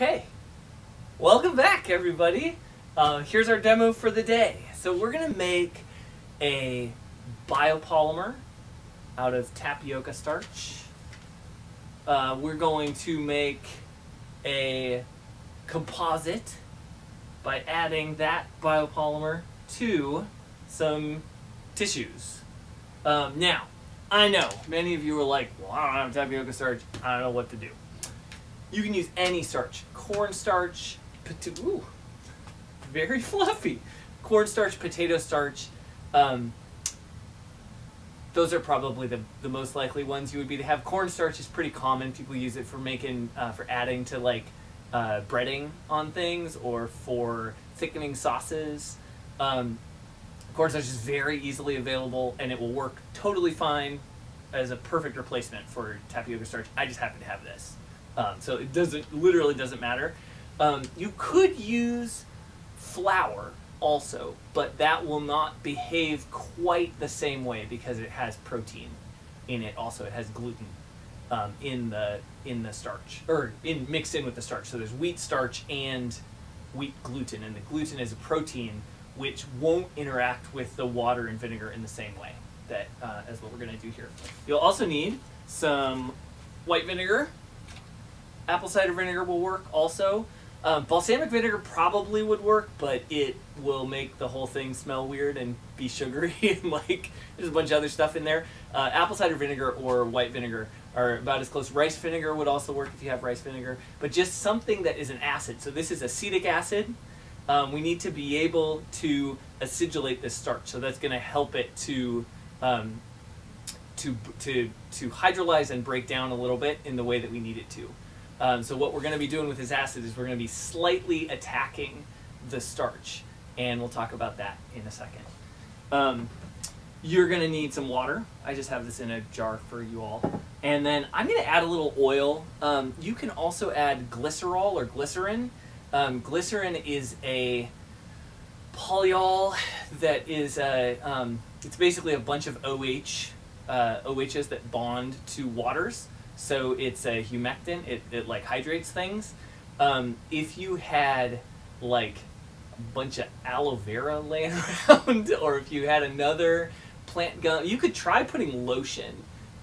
Hey, welcome back everybody. Uh, here's our demo for the day. So we're gonna make a biopolymer out of tapioca starch. Uh, we're going to make a composite by adding that biopolymer to some tissues. Um, now, I know many of you are like, well, I don't have tapioca starch. I don't know what to do. You can use any starch, cornstarch, ooh, very fluffy, cornstarch, potato starch. Um, those are probably the, the most likely ones you would be to have. Cornstarch is pretty common. People use it for making, uh, for adding to like uh, breading on things or for thickening sauces. Um, cornstarch is very easily available and it will work totally fine as a perfect replacement for tapioca starch. I just happen to have this. Um, so it doesn't, literally doesn't matter. Um, you could use flour also, but that will not behave quite the same way because it has protein in it. Also, it has gluten um, in the in the starch or in mixed in with the starch. So there's wheat starch and wheat gluten, and the gluten is a protein which won't interact with the water and vinegar in the same way that uh, as what we're going to do here. You'll also need some white vinegar. Apple cider vinegar will work also. Um, balsamic vinegar probably would work, but it will make the whole thing smell weird and be sugary and like there's a bunch of other stuff in there. Uh, apple cider vinegar or white vinegar are about as close. Rice vinegar would also work if you have rice vinegar, but just something that is an acid. So this is acetic acid. Um, we need to be able to acidulate this starch, so that's going to help it to um, to to to hydrolyze and break down a little bit in the way that we need it to. Um, so what we're going to be doing with this acid is we're going to be slightly attacking the starch, and we'll talk about that in a second. Um, you're going to need some water. I just have this in a jar for you all. And then I'm going to add a little oil. Um, you can also add glycerol or glycerin. Um, glycerin is a polyol that is a, um, it's basically a bunch of OH, uh, OHs that bond to waters. So it's a humectant. It, it like hydrates things. Um, if you had like a bunch of aloe vera laying around, or if you had another plant gum, you could try putting lotion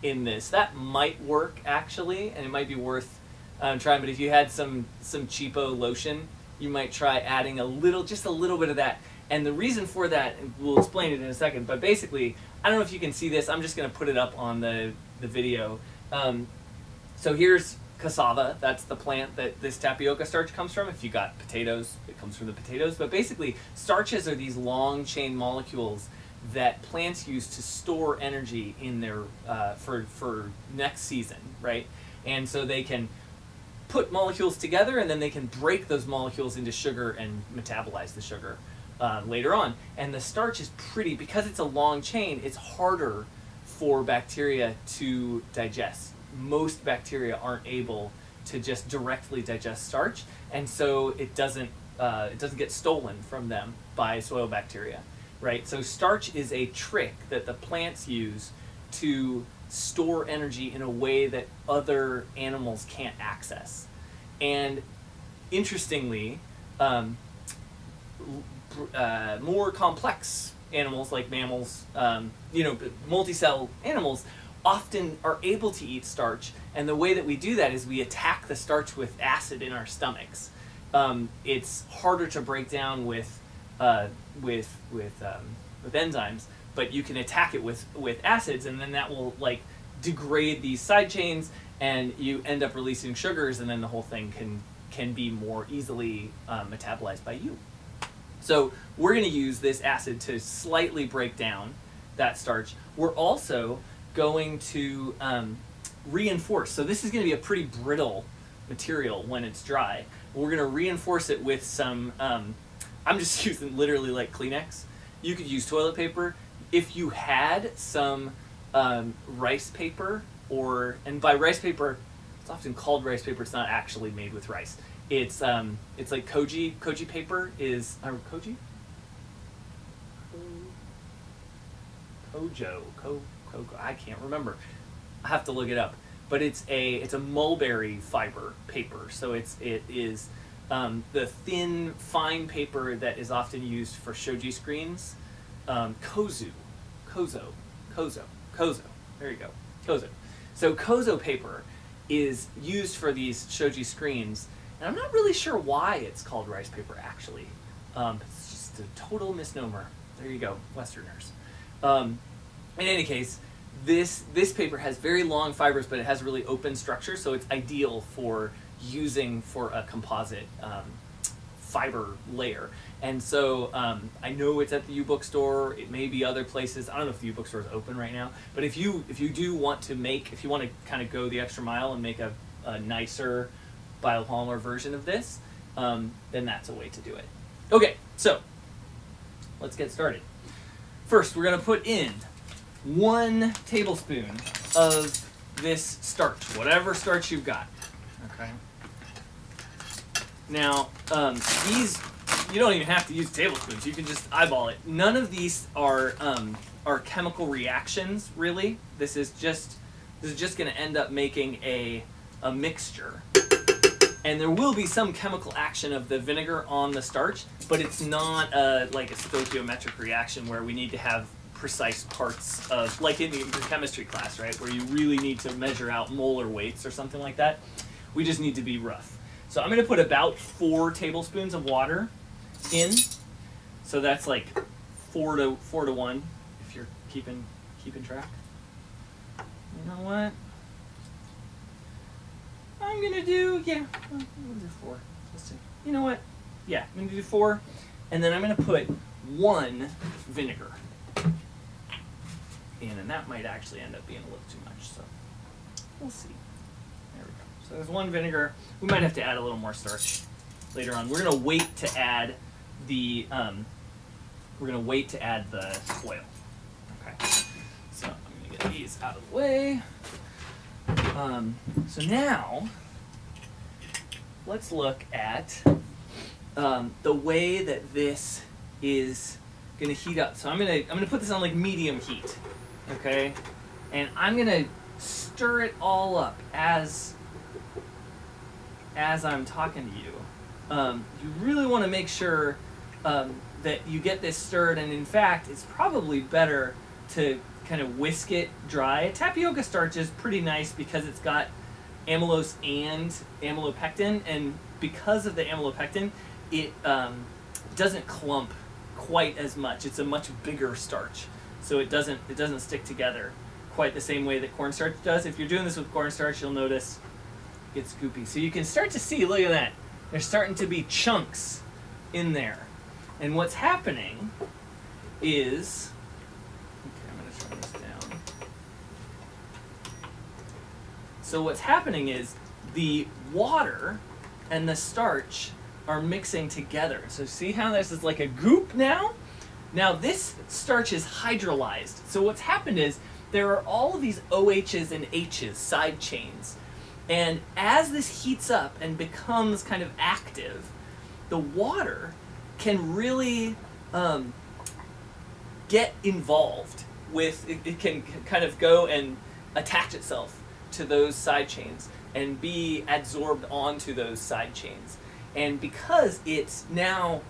in this. That might work actually, and it might be worth um, trying. But if you had some some cheapo lotion, you might try adding a little, just a little bit of that. And the reason for that, we'll explain it in a second. But basically, I don't know if you can see this. I'm just going to put it up on the the video. Um, so here's cassava. That's the plant that this tapioca starch comes from. If you got potatoes, it comes from the potatoes. But basically, starches are these long chain molecules that plants use to store energy in their uh, for for next season, right? And so they can put molecules together, and then they can break those molecules into sugar and metabolize the sugar uh, later on. And the starch is pretty because it's a long chain. It's harder for bacteria to digest most bacteria aren't able to just directly digest starch, and so it doesn't uh, it doesn't get stolen from them by soil bacteria, right? So starch is a trick that the plants use to store energy in a way that other animals can't access, and interestingly, um, uh, more complex animals like mammals, um, you know, multicell animals often are able to eat starch, and the way that we do that is we attack the starch with acid in our stomachs. Um, it's harder to break down with uh, with with um, with enzymes, but you can attack it with with acids, and then that will like degrade these side chains, and you end up releasing sugars, and then the whole thing can can be more easily um, metabolized by you. So we're going to use this acid to slightly break down that starch. We're also going to um, reinforce. So this is going to be a pretty brittle material when it's dry. We're going to reinforce it with some, um, I'm just using literally like Kleenex. You could use toilet paper. If you had some um, rice paper or, and by rice paper, it's often called rice paper, it's not actually made with rice. It's, um, it's like koji, koji paper is, uh, koji? Kojo, ko, I can't remember. I have to look it up. but it's a it's a mulberry fiber paper. So it's it is um, the thin fine paper that is often used for shoji screens. Um, kozu, kozo, kozo, kozo. There you go, kozo. So kozo paper is used for these shoji screens, and I'm not really sure why it's called rice paper actually. Um, it's just a total misnomer. There you go, Westerners. Um, in any case, this this paper has very long fibers, but it has a really open structure, so it's ideal for using for a composite um, fiber layer. And so um, I know it's at the U bookstore. It may be other places. I don't know if the U bookstore is open right now. But if you if you do want to make, if you want to kind of go the extra mile and make a, a nicer biopolymer version of this, um, then that's a way to do it. Okay, so let's get started. First, we're going to put in one tablespoon of this starch, whatever starch you've got. Okay. Now, um, these you don't even have to use tablespoons. You can just eyeball it. None of these are um, are chemical reactions, really. This is just this is just going to end up making a a mixture. And there will be some chemical action of the vinegar on the starch, but it's not a, like a stoichiometric reaction where we need to have precise parts of, like in the, the chemistry class, right, where you really need to measure out molar weights or something like that. We just need to be rough. So I'm going to put about four tablespoons of water in. So that's like four to four to one, if you're keeping keeping track. You know what? I'm gonna do yeah. I'm do four. Let's see. You know what? Yeah, I'm gonna do four, and then I'm gonna put one vinegar in, and that might actually end up being a little too much. So we'll see. There we go. So there's one vinegar. We might have to add a little more starch later on. We're gonna wait to add the um, we're gonna wait to add the oil. Okay. So I'm gonna get these out of the way. Um, so now let's look at um, the way that this is gonna heat up. So I'm gonna I'm gonna put this on like medium heat, okay, and I'm gonna stir it all up as as I'm talking to you. Um, you really want to make sure um, that you get this stirred, and in fact, it's probably better to kind of whisk it dry. Tapioca starch is pretty nice because it's got amylose and amylopectin, and because of the amylopectin, it um, doesn't clump quite as much. It's a much bigger starch, so it doesn't it doesn't stick together quite the same way that cornstarch does. If you're doing this with cornstarch, you'll notice it gets goopy. So you can start to see. Look at that. There's starting to be chunks in there. And what's happening is, okay, I'm going to turn this down. So what's happening is the water and the starch are mixing together. So see how this is like a goop now? Now this starch is hydrolyzed. So what's happened is there are all of these OHs and Hs, side chains. And as this heats up and becomes kind of active, the water can really um, get involved with, it, it can kind of go and attach itself to those side chains and be absorbed onto those side chains. And because it's now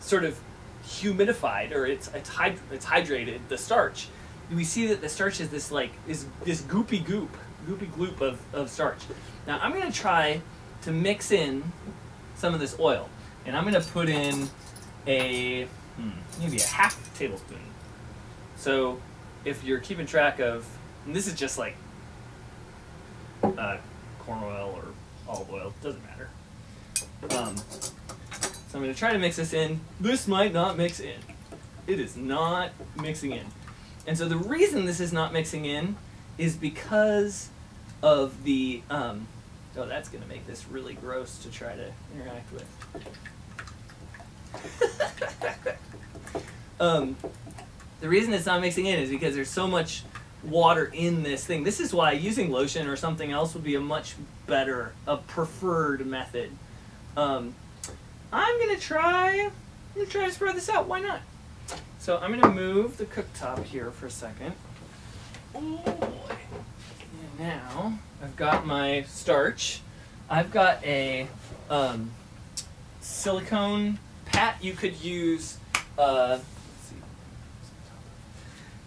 sort of humidified or it's it's, hyd- it's hydrated, the starch, we see that the starch is this like is this goopy goop, goopy gloop of, of starch. Now I'm gonna try to mix in some of this oil. And I'm gonna put in a hmm, maybe a half tablespoon. So if you're keeping track of, and this is just like uh, corn oil or olive oil, doesn't matter. Um, so I'm going to try to mix this in. This might not mix in. It is not mixing in. And so the reason this is not mixing in is because of the, um, oh, that's going to make this really gross to try to interact with. um, the reason it's not mixing in is because there's so much water in this thing. This is why using lotion or something else would be a much better, a preferred method. Um, I'm gonna try. I'm gonna try to spread this out. Why not? So I'm gonna move the cooktop here for a second. Oh boy! And now I've got my starch. I've got a um, silicone pat. You could use. Uh.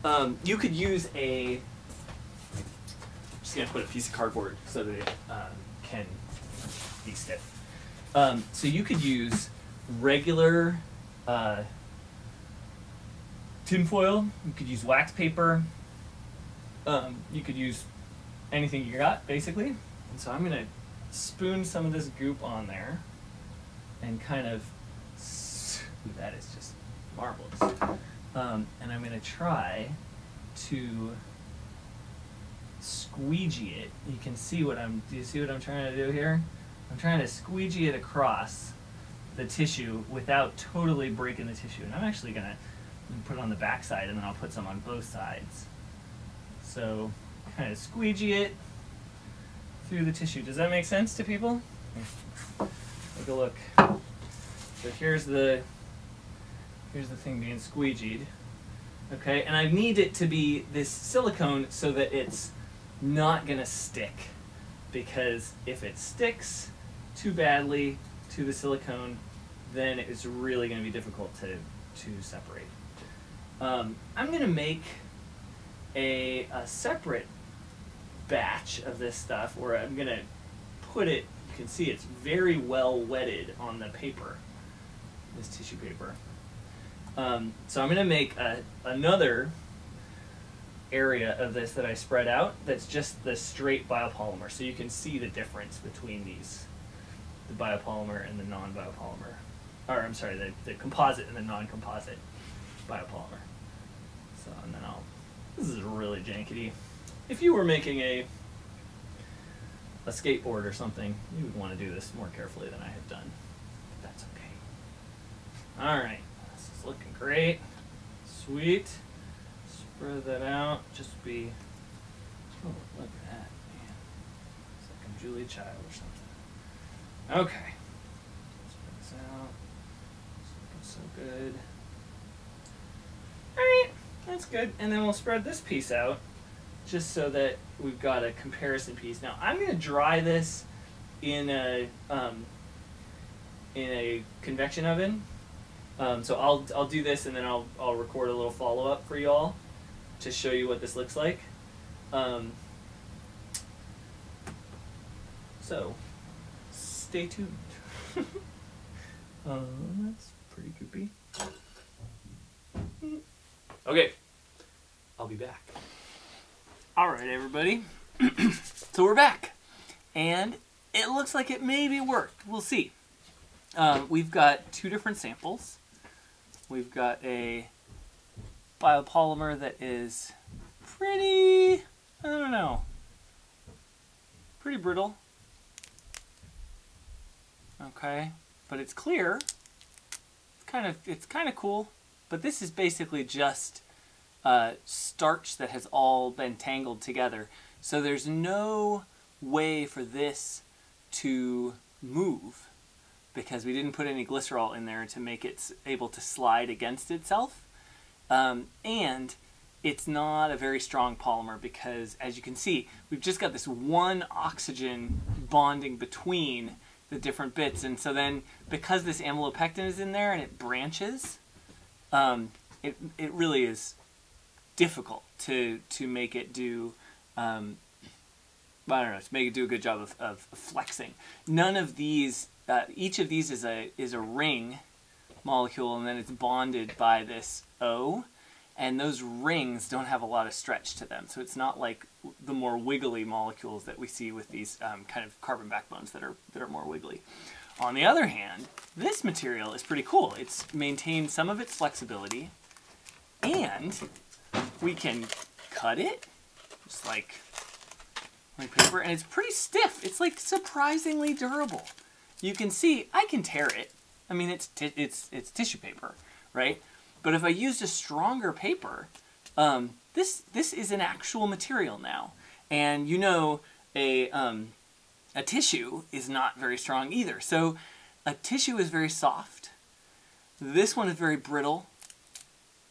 Um, you could use a. I'm just gonna put a piece of cardboard so that it um, can be stiff. Um, so you could use regular uh, tinfoil. You could use wax paper. Um, you could use anything you got, basically. And so I'm gonna spoon some of this goop on there and kind of, that is just marvelous. Um, and I'm gonna try to squeegee it. You can see what I'm, do you see what I'm trying to do here? I'm trying to squeegee it across the tissue without totally breaking the tissue. And I'm actually gonna put it on the back side and then I'll put some on both sides. So kind of squeegee it through the tissue. Does that make sense to people? Take a look. So here's the here's the thing being squeegeed. Okay, and I need it to be this silicone so that it's not gonna stick. Because if it sticks too badly to the silicone, then it's really gonna be difficult to, to separate. Um, I'm gonna make a, a separate batch of this stuff where I'm gonna put it, you can see it's very well wetted on the paper, this tissue paper. Um, so I'm gonna make a, another area of this that I spread out that's just the straight biopolymer so you can see the difference between these, the biopolymer and the non-biopolymer, or I'm sorry, the, the composite and the non-composite biopolymer. So and then I'll this is really jankety. If you were making a a skateboard or something, you would want to do this more carefully than I have done. But that's okay. Alright, this is looking great. Sweet. Spread that out. Just be Oh, look at that, man. It's like I'm Julia Child or something. Okay. Spread this out. So good. Alright. That's good. And then we'll spread this piece out just so that we've got a comparison piece. Now I'm going to dry this in a um, in a convection oven. Um, so I'll I'll do this and then I'll I'll record a little follow up for y'all to show you what this looks like. Um, so stay tuned. uh, that's pretty goopy. Okay, I'll be back. All right, everybody. so we're back, and it looks like it maybe worked. We'll see. Um, we've got two different samples. We've got a biopolymer that is pretty, I don't know, pretty brittle. Okay, but it's clear. It's kind of, it's kind of cool. But this is basically just uh, starch that has all been tangled together. So there's no way for this to move because we didn't put any glycerol in there to make it able to slide against itself. Um, and it's not a very strong polymer because, as you can see, we've just got this one oxygen bonding between the different bits. And so then, because this amylopectin is in there and it branches, um, it, it really is difficult to, to make it do, um, I don't know, to make it do a good job of, of flexing. None of these, uh, each of these is a, is a ring molecule and then it's bonded by this O and those rings don't have a lot of stretch to them. So it's not like the more wiggly molecules that we see with these um, kind of carbon backbones that are, that are more wiggly. On the other hand, this material is pretty cool. It's maintained some of its flexibility, and we can cut it, just like, like paper, and it's pretty stiff. It's like surprisingly durable. You can see, I can tear it. I mean, it's, it's, it's tissue paper, right? But if I used a stronger paper, um, this, this is an actual material now. And you know, a, um, a tissue is not very strong either. So a tissue is very soft. This one is very brittle.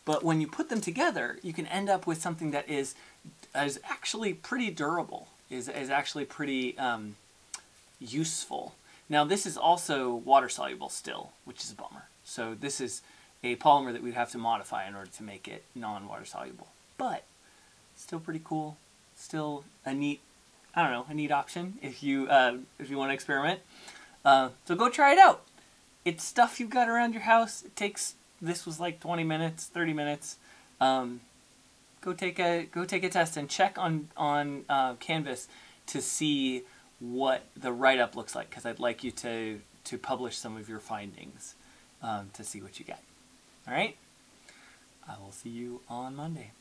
But when you put them together, you can end up with something that is, is actually pretty durable. is, is actually pretty um, useful. Now this is also water soluble still, which is a bummer. So this is a polymer that we'd have to modify in order to make it non-water soluble. But still pretty cool. Still a neat, I don't know, a neat option if you uh, if you want to experiment. Uh, so go try it out. It's stuff you've got around your house. It takes this was like 20 minutes, 30 minutes. Um, go take a go take a test and check on on uh, Canvas to see what the write-up looks like because I'd like you to to publish some of your findings um, to see what you get. All right. I will see you on Monday.